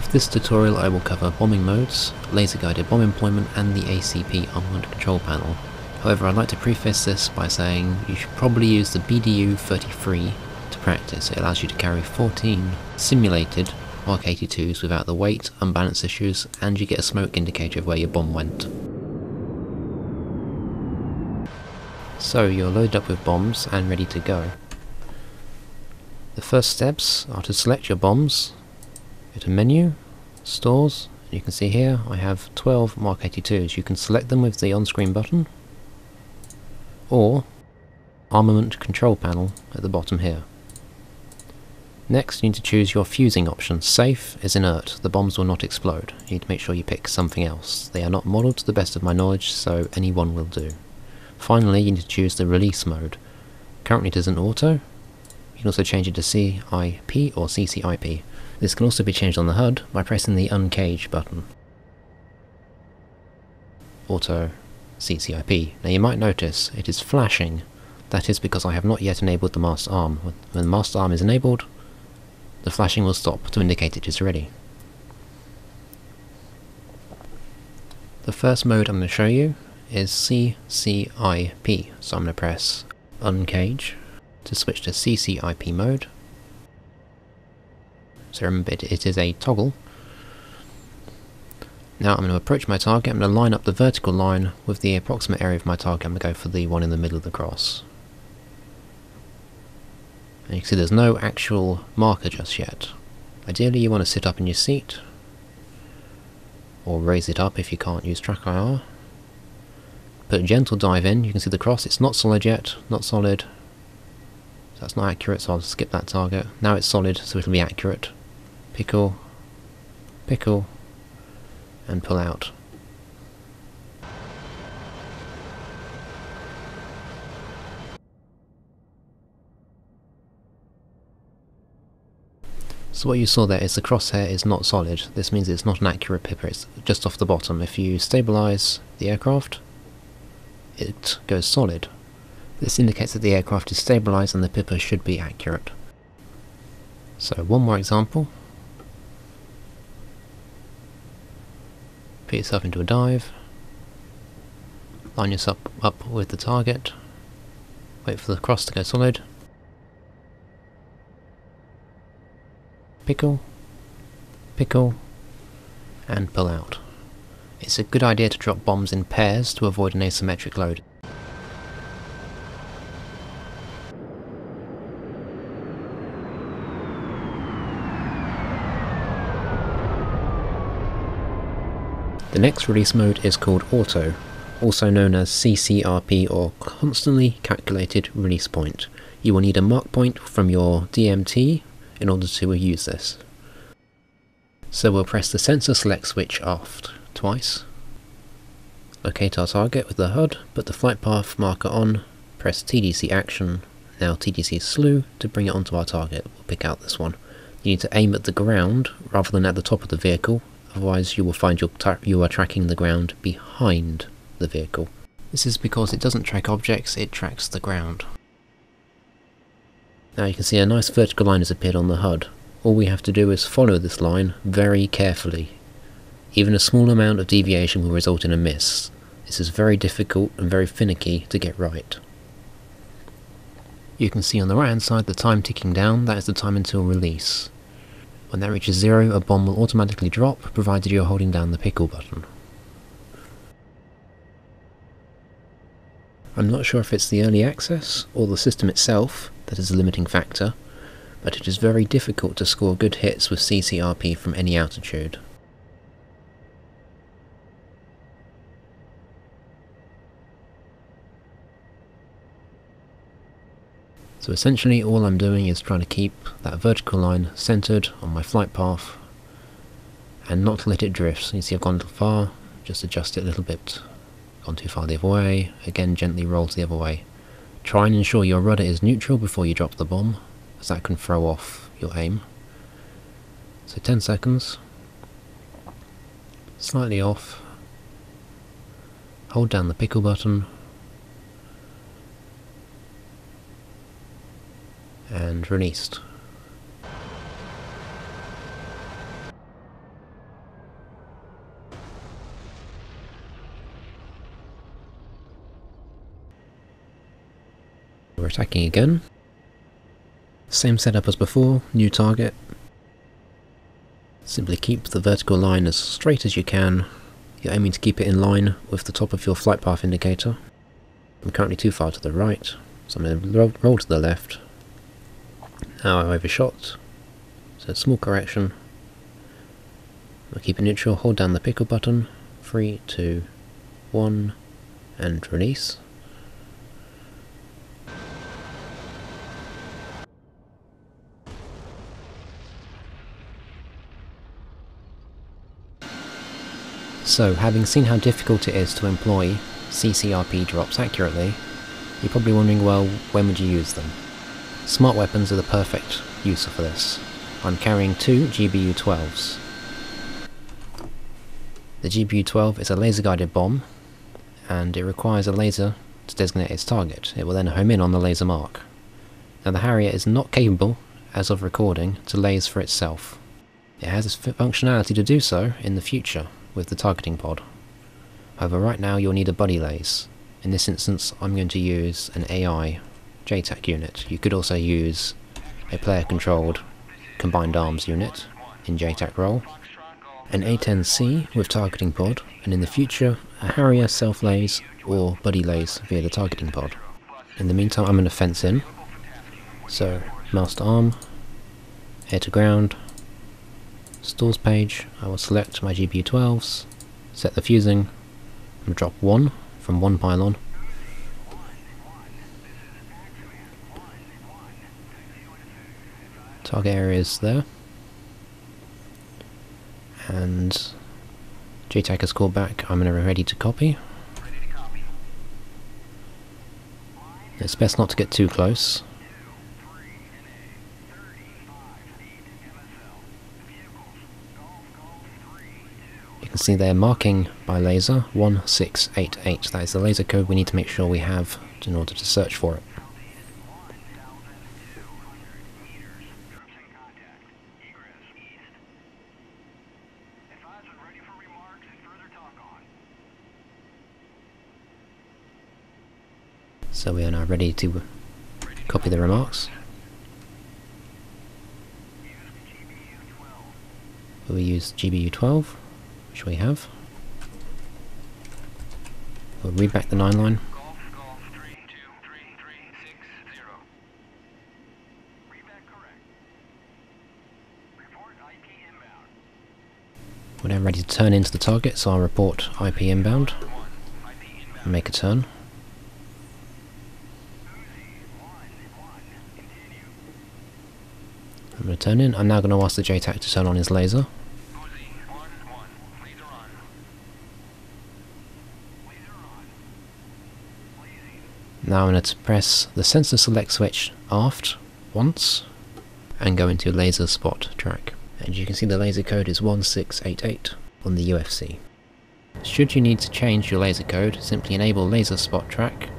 With this tutorial I will cover bombing modes, laser guided bomb employment and the ACP armament control panel. However I'd like to preface this by saying you should probably use the BDU 33 to practice. It allows you to carry 14 simulated Mark 82s without the weight, unbalance issues, and you get a smoke indicator of where your bomb went. So you're loaded up with bombs and ready to go. The first steps are to select your bombs, go to menu, stores, and you can see here I have 12 Mark 82s. You can select them with the on-screen button or armament control panel at the bottom here. Next you need to choose your fusing option. Safe is inert, the bombs will not explode. You need to make sure you pick something else. They are not modelled to the best of my knowledge, so any one will do. Finally you need to choose the release mode. Currently it is an auto. You can also change it to CIP or CCIP. This can also be changed on the HUD by pressing the uncage button. Auto CCIP. Now you might notice it is flashing. That is because I have not yet enabled the master arm. When the master arm is enabled, the flashing will stop to indicate it is ready. The first mode I'm going to show you is CCIP, so I'm going to press uncage to switch to CCIP mode. So remember it is a toggle now I'm going to approach my target, I'm going to line up the vertical line with the approximate area of my target, I'm going to go for the one in the middle of the cross. And you can see there's no actual marker just yet. Ideally you want to sit up in your seat, or raise it up if you can't use TrackIR. Put a gentle dive in, you can see the cross, it's not solid yet, not solid. So that's not accurate, so I'll skip that target. Now it's solid, so it'll be accurate. Pickle, pickle, and pull out. So what you saw there is the crosshair is not solid. This means it's not an accurate pipper, it's just off the bottom. If you stabilise the aircraft, it goes solid. This indicates that the aircraft is stabilised and the pipper should be accurate. So one more example. Put yourself into a dive. Line yourself up with the target. Wait for the cross to go solid. Pickle. Pickle. And pull out. It's a good idea to drop bombs in pairs to avoid an asymmetric load. The next release mode is called Auto, also known as CCRP or Constantly Calculated Release Point. You will need a mark point from your DMT in order to use this. So we'll press the sensor select switch aft twice. Locate our target with the HUD, put the flight path marker on, press TDC action, now TDC slew to bring it onto our target. We'll pick out this one. You need to aim at the ground rather than at the top of the vehicle otherwise you will find you are tracking the ground behind the vehicle. This is because it doesn't track objects, it tracks the ground. Now you can see a nice vertical line has appeared on the HUD. All we have to do is follow this line very carefully. Even a small amount of deviation will result in a miss. This is very difficult and very finicky to get right. You can see on the right hand side the time ticking down, that is the time until release. When that reaches zero, a bomb will automatically drop, provided you're holding down the pickle button. I'm not sure if it's the early access, or the system itself, that is a limiting factor, but it is very difficult to score good hits with CCRP from any altitude. So essentially all I'm doing is trying to keep that vertical line centered on my flight path and not let it drift. So you see I've gone a little far, just adjust it a little bit. Gone too far the other way, again gently roll the other way. Try and ensure your rudder is neutral before you drop the bomb, as that can throw off your aim. So 10 seconds. Slightly off. Hold down the pickle button and released. We're attacking again. Same setup as before, new target. Simply keep the vertical line as straight as you can. You're aiming to keep it in line with the top of your flight path indicator. I'm currently too far to the right, so I'm going to roll to the left now I overshot, so small correction. I'll keep it neutral, hold down the pickle button, 3, 2, 1, and release. So, having seen how difficult it is to employ CCRP drops accurately, you're probably wondering, well, when would you use them? Smart weapons are the perfect use for this. I'm carrying two GBU-12s. The GBU-12 is a laser-guided bomb, and it requires a laser to designate its target. It will then home in on the laser mark. Now the Harrier is not capable, as of recording, to laze for itself. It has its functionality to do so in the future, with the targeting pod. However, right now you'll need a buddy laze. In this instance, I'm going to use an AI JTAC unit. You could also use a player-controlled combined arms unit in JTAC role, an A10C with targeting pod, and in the future, a Harrier self-laze or buddy laze via the targeting pod. In the meantime, I'm going to fence in. So, master arm, air to ground, Stores page, I will select my GBU-12s, set the fusing, and drop one from one pylon. Target area is there. And JTAC has called back, I'm ready to copy. It's best not to get too close. You can see they're marking by laser 1688. That is the laser code we need to make sure we have in order to search for it. So we are now ready to copy the remarks. We use GBU12 which we have. We'll read back the 9 line. We're now ready to turn into the target, so I'll report IP inbound and make a turn. In. I'm now going to ask the JTAC to turn on his laser. Now I'm going to press the sensor select switch aft once and go into laser spot track. And you can see the laser code is 1688 on the UFC. Should you need to change your laser code, simply enable laser spot track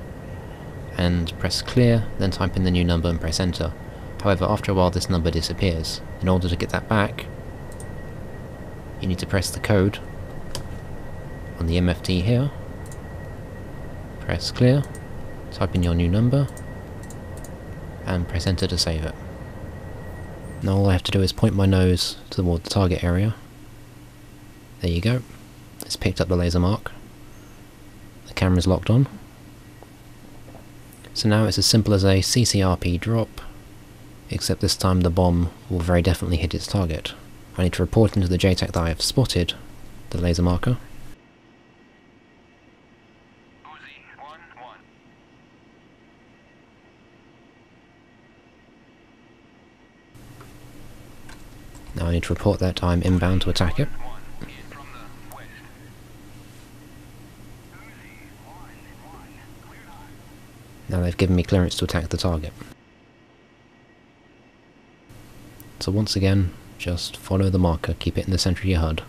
and press clear, then type in the new number and press enter. However, after a while this number disappears. In order to get that back, you need to press the code on the MFD here, press clear, type in your new number, and press enter to save it. Now all I have to do is point my nose toward the target area. There you go. It's picked up the laser mark. The camera's locked on. So now it's as simple as a CCRP drop, except this time the bomb will very definitely hit its target. I need to report into the JTAC that I have spotted the laser marker. Now I need to report that I'm inbound to attack it. Now they've given me clearance to attack the target. So once again, just follow the marker, keep it in the centre of your HUD.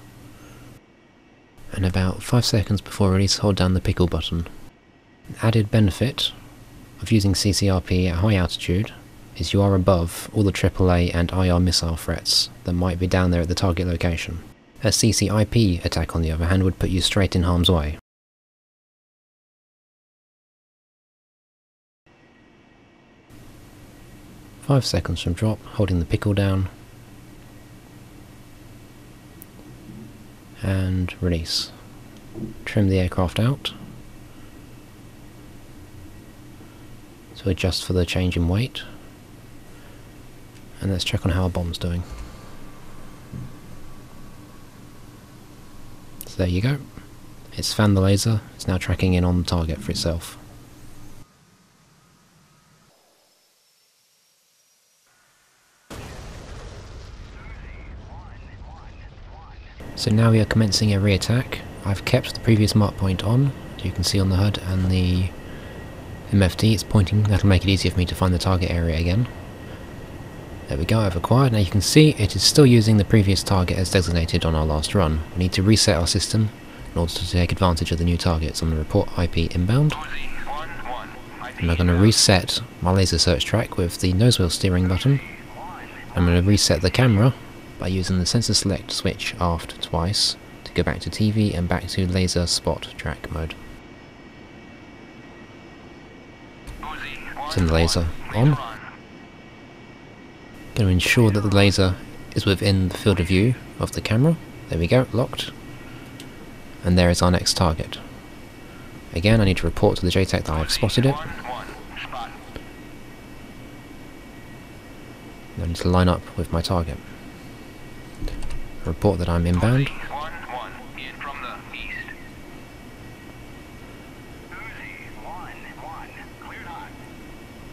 And about 5 seconds before release, hold down the pickle button. Added benefit of using CCRP at high altitude is you are above all the AAA and IR missile threats that might be down there at the target location. A CCIP attack on the other hand would put you straight in harm's way. 5 seconds from drop, holding the pickle down. And release. Trim the aircraft out. To adjust for the change in weight. And let's check on how our bomb's doing. So there you go. It's fanned the laser, it's now tracking in on the target for itself. So now we are commencing a re-attack. I've kept the previous mark point on, you can see on the HUD and the MFD it's pointing, that'll make it easier for me to find the target area again. There we go, I've acquired. Now you can see it is still using the previous target as designated on our last run. We need to reset our system in order to take advantage of the new targets on the report IP inbound. I'm going to reset my laser search track with the nose wheel steering button. I'm going to reset the camera by using the sensor select switch aft twice to go back to TV and back to laser spot track mode. Turn the laser on. Going to ensure that the laser is within the field of view of the camera. There we go, locked. And there is our next target. Again, I need to report to the JTAC that I have spotted it. I need to line up with my target. Report that I'm inbound. One in from the east.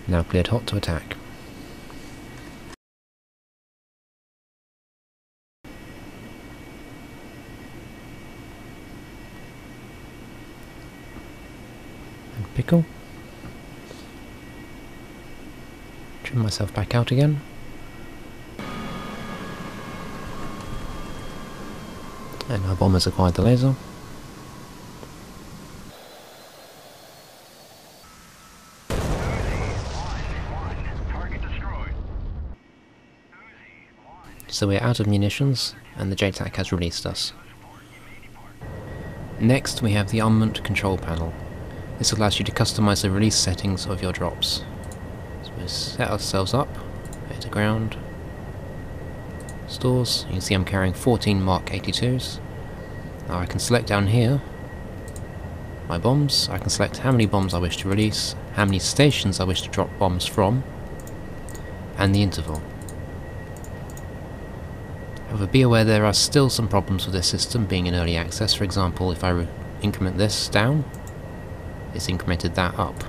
Now cleared hot to attack. And pickle. Trim myself back out again. And our bombers acquired the laser. So we're out of munitions, and the JTAC has released us. Next we have the armament control panel. This allows you to customize the release settings of your drops. So we set ourselves up, air to ground, stores, you can see I'm carrying 14 Mark 82s. Now I can select down here my bombs, I can select how many bombs I wish to release, how many stations I wish to drop bombs from, and the interval. However, be aware there are still some problems with this system being in early access. For example, if I increment this down, it's incremented that up.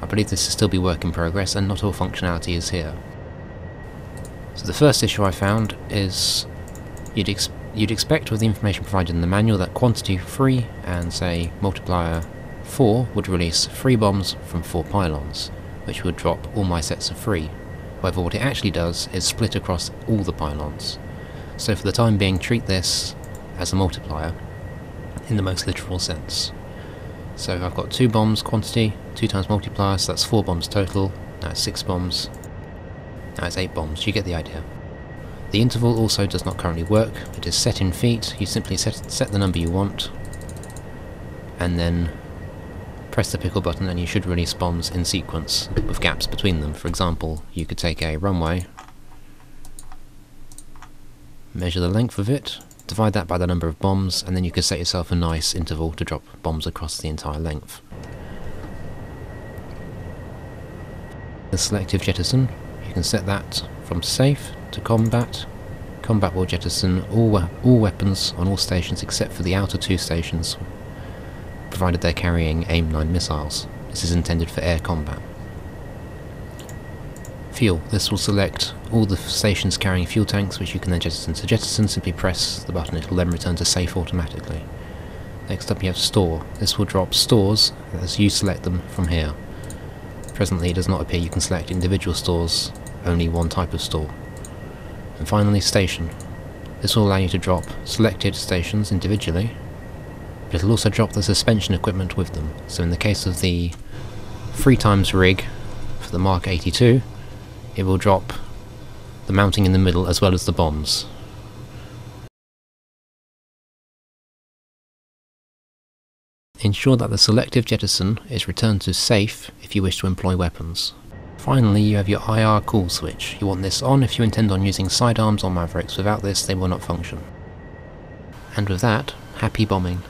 I believe this will still be work in progress and not all functionality is here. So the first issue I found is you'd, ex you'd expect with the information provided in the manual that quantity 3 and say multiplier 4 would release 3 bombs from 4 pylons, which would drop all my sets of 3. However what it actually does is split across all the pylons. So for the time being treat this as a multiplier in the most literal sense. So I've got two bombs quantity, two times multiplier, so that's four bombs total, now six bombs, now it's eight bombs, you get the idea. The interval also does not currently work, it is set in feet, you simply set, set the number you want, and then press the pickle button and you should release bombs in sequence, with gaps between them. For example, you could take a runway, measure the length of it, divide that by the number of bombs, and then you can set yourself a nice interval to drop bombs across the entire length. The selective jettison, can set that from safe to combat. Combat will jettison all, all weapons on all stations except for the outer two stations, provided they're carrying AIM-9 missiles. This is intended for air combat. Fuel. This will select all the stations carrying fuel tanks which you can then jettison. To jettison, simply press the button, it will then return to safe automatically. Next up you have store. This will drop stores as you select them from here. Presently it does not appear you can select individual stores, only one type of store. And finally station. This will allow you to drop selected stations individually, but it'll also drop the suspension equipment with them. So in the case of the 3 times rig for the Mark 82, it will drop the mounting in the middle as well as the bombs. Ensure that the selective jettison is returned to safe if you wish to employ weapons. Finally, you have your IR cool switch. You want this on if you intend on using sidearms or Mavericks. Without this, they will not function. And with that, happy bombing.